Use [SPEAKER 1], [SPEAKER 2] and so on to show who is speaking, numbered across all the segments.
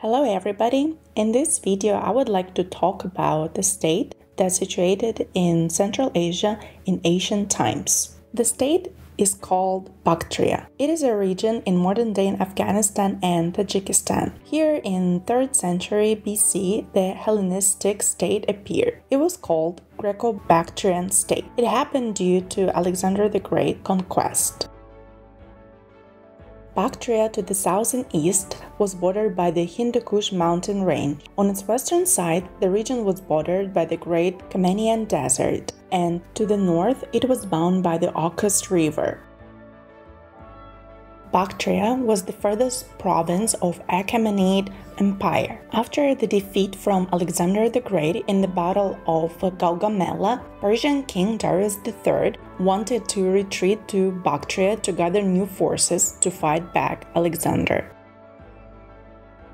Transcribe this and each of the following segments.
[SPEAKER 1] Hello everybody! In this video I would like to talk about the state that's situated in Central Asia in ancient times. The state is called Bactria. It is a region in modern-day Afghanistan and Tajikistan. Here in 3rd century BC, the Hellenistic state appeared. It was called Greco-Bactrian state. It happened due to Alexander the Great conquest. Bactria to the south and east was bordered by the Hindu Kush mountain range. On its western side, the region was bordered by the Great Carmanian Desert, and to the north it was bound by the Oxus River. Bactria was the furthest province of Achaemenid Empire. After the defeat from Alexander the Great in the Battle of Gaugamela, Persian king Darius III wanted to retreat to Bactria to gather new forces to fight back Alexander.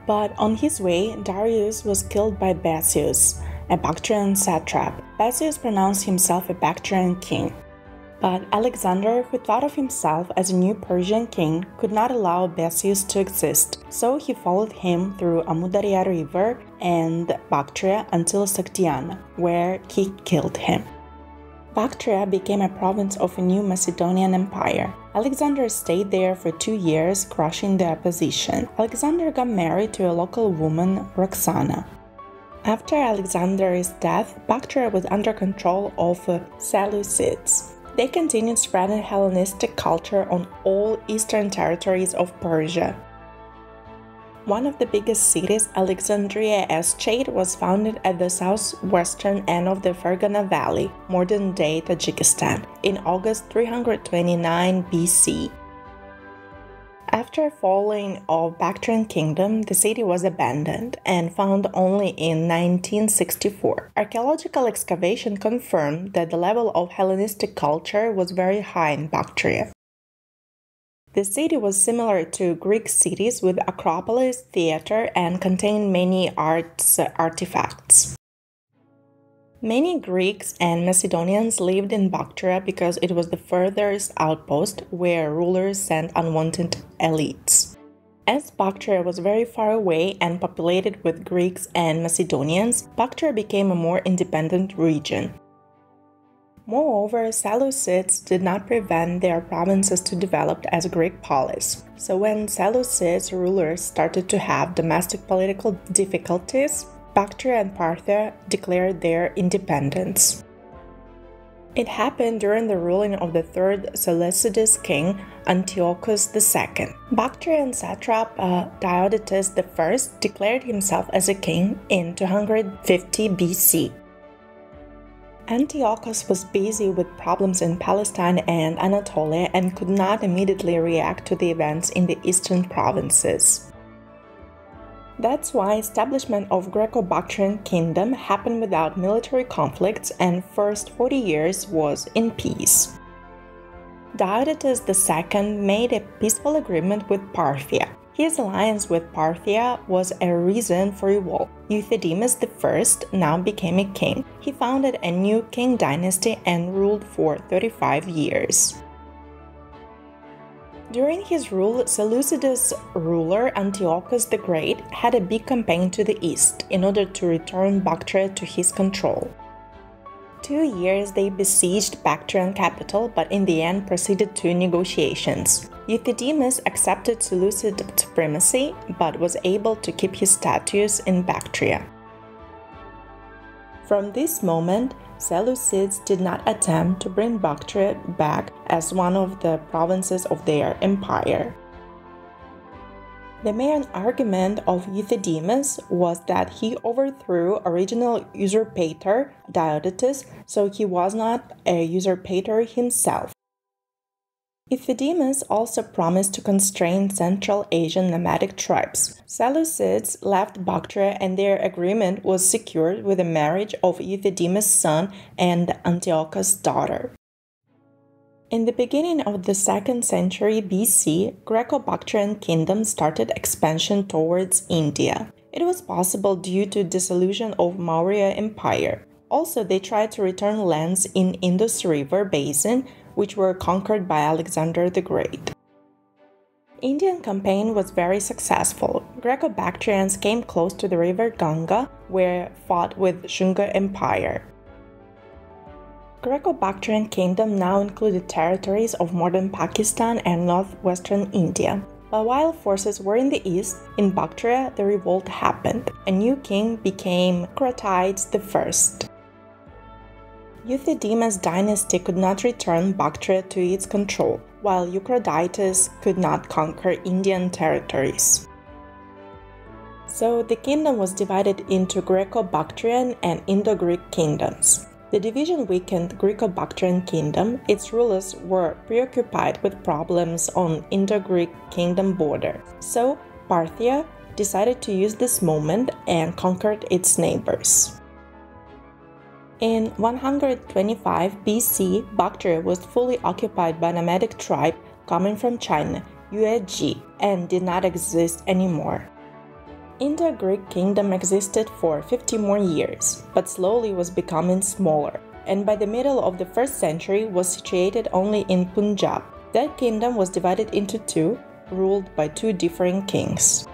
[SPEAKER 1] But on his way, Darius was killed by Bessus, a Bactrian satrap. Bessus pronounced himself a Bactrian king. But Alexander, who thought of himself as a new Persian king, could not allow Bessus to exist, so he followed him through Amudarya River and Bactria until Sogdiana, where he killed him. Bactria became a province of a new Macedonian empire. Alexander stayed there for two years, crushing the opposition. Alexander got married to a local woman, Roxana. After Alexander's death, Bactria was under control of Seleucids. They continued spreading Hellenistic culture on all eastern territories of Persia. One of the biggest cities, Alexandria Eschate, was founded at the southwestern end of the Fergana Valley, modern day Tajikistan, in August 329 BC. After falling of Bactrian kingdom, the city was abandoned and found only in 1964. Archaeological excavation confirmed that the level of Hellenistic culture was very high in Bactria. The city was similar to Greek cities with acropolis, theater, and contained many arts artifacts. Many Greeks and Macedonians lived in Bactria because it was the furthest outpost where rulers sent unwanted elites. As Bactria was very far away and populated with Greeks and Macedonians, Bactria became a more independent region. Moreover, Seleucids did not prevent their provinces to develop as Greek polis. So when Seleucid rulers started to have domestic political difficulties, Bactria and Parthia declared their independence. It happened during the ruling of the third Seleucid king Antiochus II. Bactrian satrap uh, Diodotus I declared himself as a king in 250 BC. Antiochus was busy with problems in Palestine and Anatolia and could not immediately react to the events in the eastern provinces. That's why establishment of Greco-Bactrian kingdom happened without military conflicts and first 40 years was in peace. Diodotus II made a peaceful agreement with Parthia. His alliance with Parthia was a reason for revolt. Euthydemus I now became a king. He founded a new king dynasty and ruled for 35 years. During his rule, Seleucids ruler Antiochus the Great had a big campaign to the east in order to return Bactria to his control. Two years they besieged Bactrian capital, but in the end proceeded to negotiations. Euthydemus accepted Seleucid supremacy, but was able to keep his status in Bactria. From this moment, Seleucids did not attempt to bring Bactria back as one of the provinces of their empire. The main argument of Euthydemus was that he overthrew original usurpator Diodotus, so he was not a usurpator himself. Euthydemus also promised to constrain Central Asian nomadic tribes. Seleucids left Bactria and their agreement was secured with the marriage of Euthydemus' son and Antiochus' daughter. In the beginning of the 2nd century BC, Greco-Bactrian kingdom started expansion towards India. It was possible due to dissolution of Maurya Empire. Also, they tried to return lands in Indus River basin which were conquered by Alexander the Great. Indian campaign was very successful. Greco-Bactrians came close to the river Ganga, where fought with Shunga Empire. Greco-Bactrian kingdom now included territories of modern Pakistan and northwestern India. But while forces were in the east, in Bactria the revolt happened. A new king became Kratides I. Euthydemus dynasty could not return Bactria to its control, while Eucratides could not conquer Indian territories. So the kingdom was divided into Greco-Bactrian and Indo-Greek kingdoms. The division weakened Greco-Bactrian kingdom. Its rulers were preoccupied with problems on Indo-Greek kingdom border. So Parthia decided to use this moment and conquered its neighbors. In 125 BC, Bactria was fully occupied by a nomadic tribe coming from China, Yuezhi, and did not exist anymore. Indo-Greek kingdom existed for 50 more years, but slowly was becoming smaller, and by the middle of the 1st century was situated only in Punjab. That kingdom was divided into two, ruled by two different kings.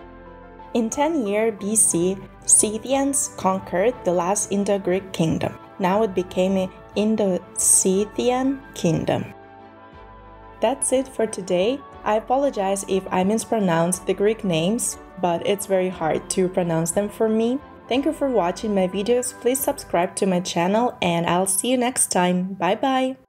[SPEAKER 1] In 10 year BC, Scythians conquered the last Indo-Greek kingdom. Now it became an Indo-Scythian kingdom. That's it for today. I apologize if I mispronounced the Greek names, but it's very hard to pronounce them for me. Thank you for watching my videos, please subscribe to my channel and I'll see you next time. Bye bye!